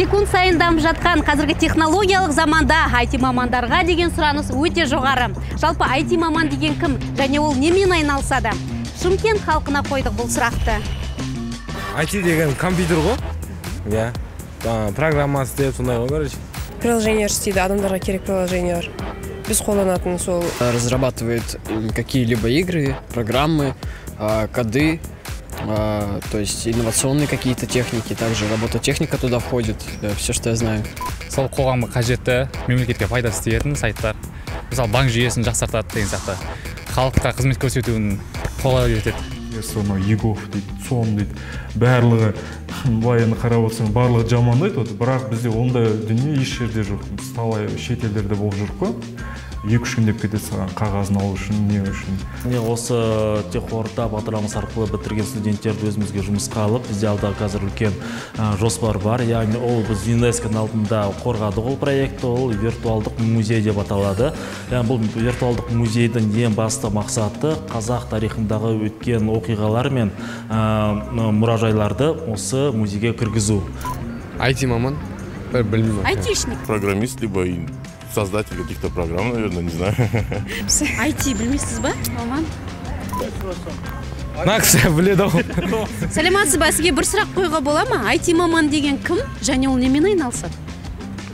секунд сайын дамып жатқан қазіргі технологиялық заманда IT мамандарға деген сұраныс өте жоғары. Жалпы IT маман деген кім? Және ол немен айналысады? Шымкент халқына қойдық бұл сұрақты. IT деген компьютер ғой. Иә. Программа істеп сондай ғой короче. Приложениялар істейді адамдарға керек приложениялар. Біз қолданатын сол. Разрабатывает какие-либо игры, программы, а, коды, а, то есть инновационные какие-то техники, также робототехника туда входит, все, что я знаю. сол қоғамға қажетті мемлекетке пайдасы тиетін сайттар. Мысалы банк жүйесін жақсартады деген сияқты. Халыққа қызмет көрсетуін қолайлы етеді соны егов дейді сом дейді. Барлығы былай енді қарап отырсаң барлығы жамандайды вот бірақ бізде ондай дүние еш жерде жоқ. Біз талай шетелдерде болып жүрік қой. Екі үш күн деп кетеді саған қағазын алу үшін не үшін. Міне осы техорта бағдарламасы арқылы бітірген студенттерді өзімізге жұмысқа алып бізде алда қазір үлкен жоспар бар. Яғни ол біз юнесконың алдында қорғадық ол проектті ол виртуалдық музей деп аталады. Яғни бұл виртуалдық музейдің ең басты мақсаты қазақ тарихындағы өткен оқиғалар мен мұражайларды осы музейге кіргізу. IT маман білмеймін айтишник. Программист либо создатель каких-то программ, наверное, не знаю. IT білмейсіз ба маман мына кісі біледі ғой сәлеметсіз ба сізге бір сұрақ қоюға бола ма? IT маман деген кім? Және ол немен айналысады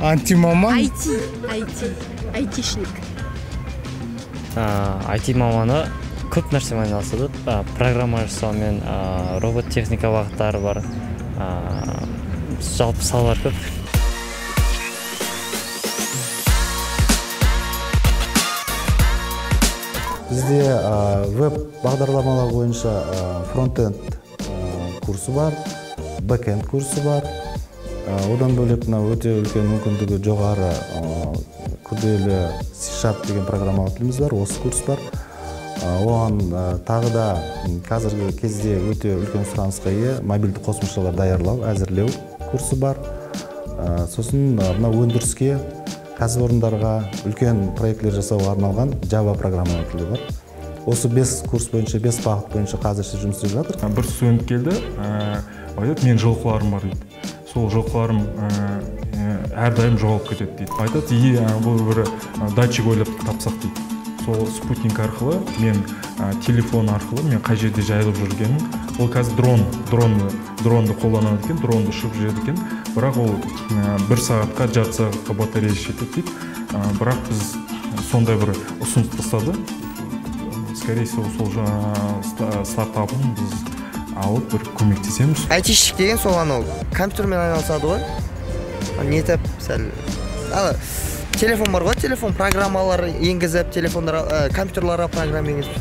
антимаман? IT IT айтишник. IT маманы көп нәрсемен айналысады. Программа жасаумен а, робот техника бағыттары бар. А, жалпы салалар көп. Бізде веб бағдарламалар бойынша фронтенд курсы бар бэкенд курсы бар. Одан бөлек мына өте үлкен мүмкіндігі жоғары күрделі c деген программалық тіліміз бар осы курс бар. Оған тағы да қазіргі кезде өте үлкен сұранысқа ие мобильді қосымшалар даярлау әзірлеу курсы бар. Сосын мына өндіріске кәсіпорындарға үлкен проектілер жасауға арналған программалық тілі бар. Осы бес курс бойынша бес бағыт бойынша қазір жұмыс істеп жатыр. Бір студент келді айтады менің жылқыларым бар дейді. Сол жылқыларым әрдайым жоғалып кетеді дейді. Айтады и бұл бір датчик ойлап тапсақ дейді. Сол спутник арқылы мен ә, телефон арқылы мен қай жерде жайылып жүргенін ол қазір дрон дронды дронды қолданады екен дронды ұшып жүреді екен. Бірақ ол бір сағатқа жарты сағатқа батареясы жетеді дейді. Бірақ біз сондай бір ұсыныс тастады. Скорее всего сол стартапын біз алып бір көмектесеміз. айтишник деген сол анау компьютермен айналысады ғой. Нетіп сәл ана телефон бар ғой телефон программалар енгізіп телефондар ә, компьютерларға программа енгізіп.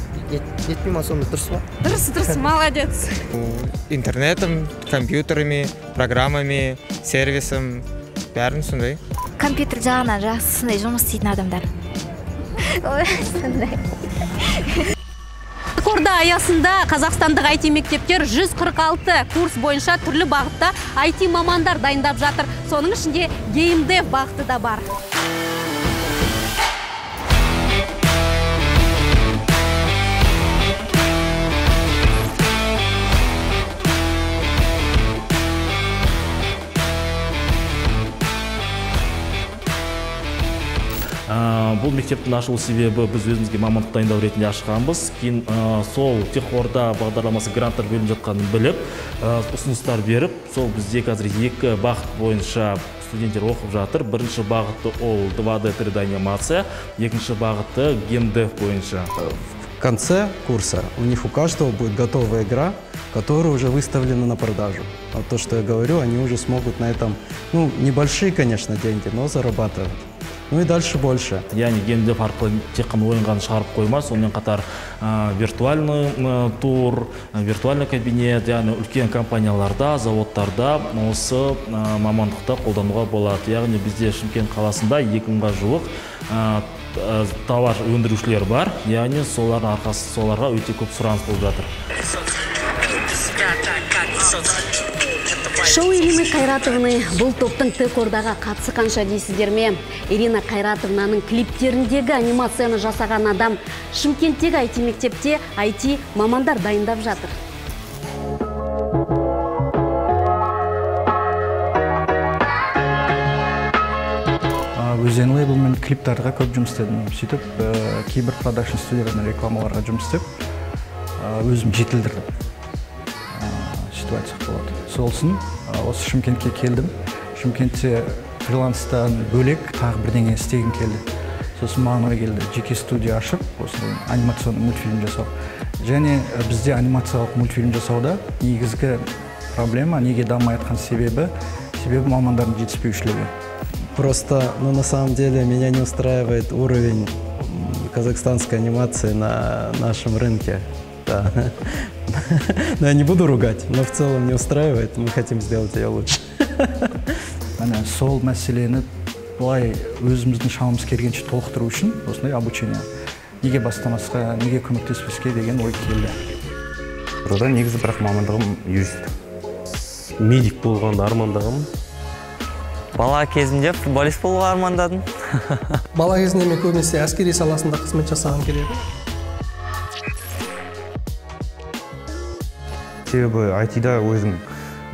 Ма сонда дұрыс па дұрыс дұрыс молодец. Интернетом компьютерами программами сервисом. Бәрін сондай компьютер жағынан жақсы сондай жұмыс істейтін адамдар сондай Қорда аясында қазақстандық IT мектептер 146 курс бойынша түрлі бағытта IT мамандар дайындап жатыр. Соның ішінде геймдев бағыты да бар. бұл мектептің ашылу себебі біз өзімізге мамандық дайындау ретінде ашқанбыз кейін ә, сол техорда бағдарламасы гранттар бөлініп жатқанын біліп ә, ұсыныстар беріп сол бізде қазір екі бағыт бойынша студенттер оқып жатыр бірінші бағыты ол 2D 3D анимация екінші бағыты геймдев бойынша В конце курса у них у каждого будет готовая игра, которая уже выставлена на продажу. А то, что я говорю, они уже смогут на этом, ну, небольшие, конечно, деньги, но зарабатывать. Ну и дальше больше. яғни геймдев арқылы тек қана ойын шығарып қоймай сонымен қатар ә, виртуальный тур виртуальный кабинет яғни үлкен компанияларда заводтарда осы ә, қолдануға болады. Яғни бізде шымкент қаласында екі мыңға жуық товар өндірушілер бар. Яғни солардың арқасы соларға өте көп сұраныс болып жатыр. Шоу Ирины Қайратовны бұл топтың Т-қордаға қатысы қанша дейсіздер ме? Ирина Қайратовнаның клиптеріндегі анимацияны жасаған адам Шымкенттегі IT мектепте IT мамандар дайындап жатыр. өзен лейблмен клиптарға көп жұмыс істедім сөйтіп кейбір продакшн студиялармен рекламаларға жұмыс істеп өзім жетілдірдім ә, сөйтіп айтсақ болады сосын ә, осы шымкентке келдім шымкентте фриланстан бөлек тағы бірдеңе істегім келді сосын маған ой келді жеке студия ашып осындай анимационный мультфильм жасау және бізде анимациялық мультфильм жасауда негізгі проблема неге дамымай жатқан себебі себебі мамандардың жетіспеушілігі Просто, ну, на самом деле, меня не устраивает уровень казахстанской анимации на нашем рынке. Да. Но я не буду ругать, но в целом не устраивает. Мы хотим сделать ее лучше. міне сол мәселені былай өзіміздің шамамыз келгенше толықтыру үшін осындай обучение. Неге бастамасқа неге көмектеспеске деген ой келді. Тұрғыда негізі бірақ мамандығым юрист. Медик болғанды армандағанмын. Бала кезімде футболист болуға армандадым. Бала кезінде мен көбінесе әскери саласында қызмет жасағым келеді. Себебі айтида өзің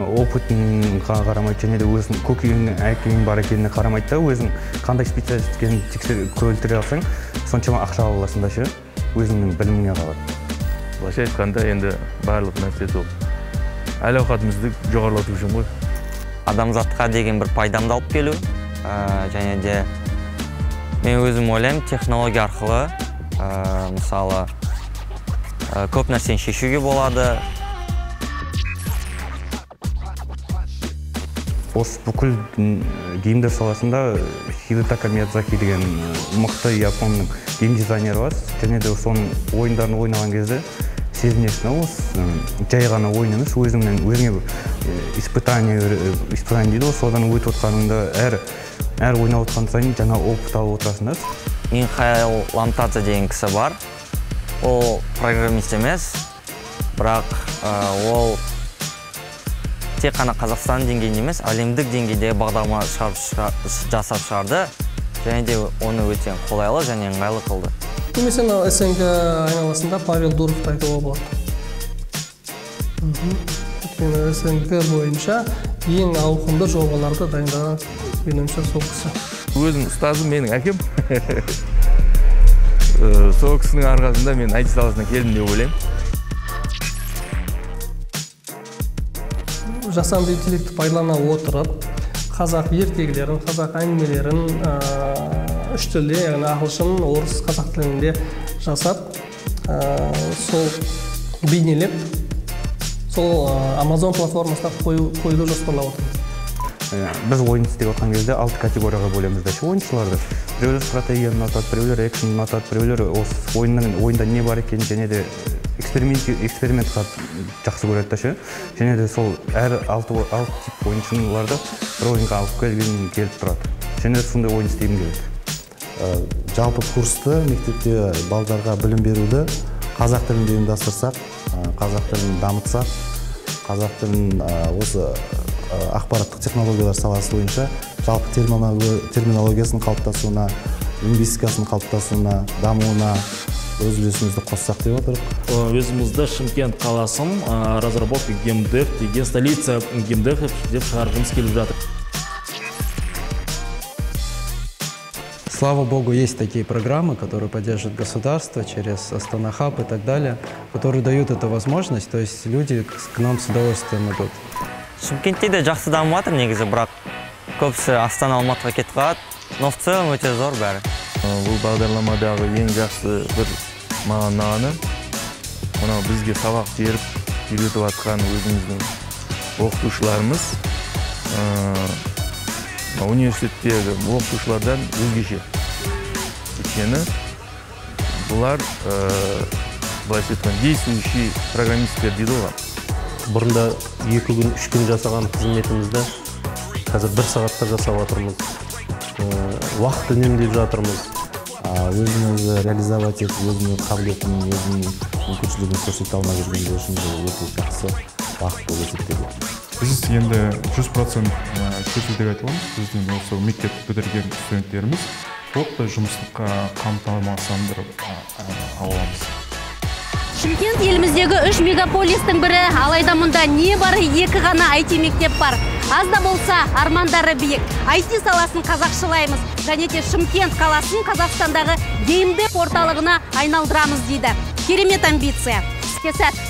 опытыңға қарамайды және де өзің көкейің әкең бар екеніне қарамайды да өзің қандай специалист екенін тексер көтілдіре алсаң соншама ақша ала аласың да ше өзіңнің біліміңе қалады. Былайша айтқанда енді барлық нәрсе сол. Әл ауқатымызды жоғарылату үшін ғой. Адамзатқа деген бір пайдамды алып келу. Ә, және де мен өзім ойлаймын технология арқылы ә, мысалы ә, көп нәрсені шешуге болады. Осы бүкіл геймдер саласында хидетака миядзаки деген мықты японның гейм дизайнері бар. Және де соның ойындарын ойнаған кезде сезінесің да осы жай ғана ойын емес өзіңнен өзіңе испытание испытание дейді ғой. Содан өтіп отқаныңда әр әр ойнап отқан сайын жаңа опыт алып отырасың да. Михаил ламтадзе деген кісі бар. Ол программист емес бірақ ол тек қана қазақстан деңгейінде емес әлемдік деңгейдегі бағдарлама шығарып шыға- жасап шығарды. Және де оны өте қолайлы және ыңғайлы қылды. Немесе мынау снг айналасында павел дуровты айтуға болады. Өйткені снг бойынша ең ауқымды жобаларды дайындаған менің ойымша сол кісі. Өзім ұстазым менің әкем. Э, сол кісінің арқасында мен айти саласына келдім деп ойлаймын. Жасанды интеллектті пайдалана отырып қазақ ертегілерін қазақ әңгімелерін үш тілде яғни ағылшын орыс қазақ тілінде жасап ә, сол бейнелеп сол ә, амазон платформасына қою, қоюды жоспарлап отырмыз. Біз ойын істеп жатқан кезде алты категорияға бөлеміз да ойыншыларды? Біреулер стратегияны ұнатады біреулер экшн ұнатады біреулер осы ойынның ойында не бар екенін және де эксперимент эксперимент жақсы көреді да ше және де сол әр алты алты тип ойыншыларды бір ойынға алып келгім келіп тұрады және де сондай ойын істегім келеді жалпы курсты мектепте балдарға білім беруді қазақ тілінде ұйымдастырсақ қазақ тілін дамытсақ қазақ тілін осы ақпараттық технологиялар саласы бойынша жалпы терминолог- терминологиясының қалыптасуына лингвистикасының қалыптасуына дамуына өз үлесімізді қоссақ деп отырық Э, өзімізді шымкент қаласын э, разработка геймдев деген столица геймдев деп шығарғымыз келіп жатыр Слава богу, есть такие программы, которые поддерживает государство через Астана Хаб и так далее, которые дают эту возможность, то есть люди к нам с удовольствием идут. шымкентте де жақсы дамып жатыр негізі бірақ көбісі астана алматыға кетіп қалады но в целом өте зор бәрі бұл бағдарламадағы ең жақсы бір маған ұнағаны мынау бізге сабақ беріп үйретіп жатқан өзіміздің оқытушыларымыз университеттегі оқытушылардан өзгеше өйткені бұлар былайша айтқанда действующий программисттер дейді ғой бұрында екі күн үш күн жасаған қызметімізді қазір бір сағатта жасап жатырмыз. Ә, уақыт үнемдеп жатырмыз. А, өзін өзі реализовать етіп өзінің қабілетін өзінің мүмкіншілігін көрсете алмай жүргендер үшін бұл өте жақсы уақыт болып есептеледі біз енді жүз процент көшу деп айта аламыз біздің осы мектеп бітірген студенттеріміз толықтай жұмысқа қамтамасыздандырып ала аламыз. Шымкент еліміздегі үш мегаполистің бірі алайда мұнда небары екі ғана IT мектеп бар. Аз да болса армандары биік. IT саласын қазақшылаймыз. Және де шымкент қаласын қазақстандағы геймдеп орталығына айналдырамыз дейді. Керемет амбиция. Іске сәт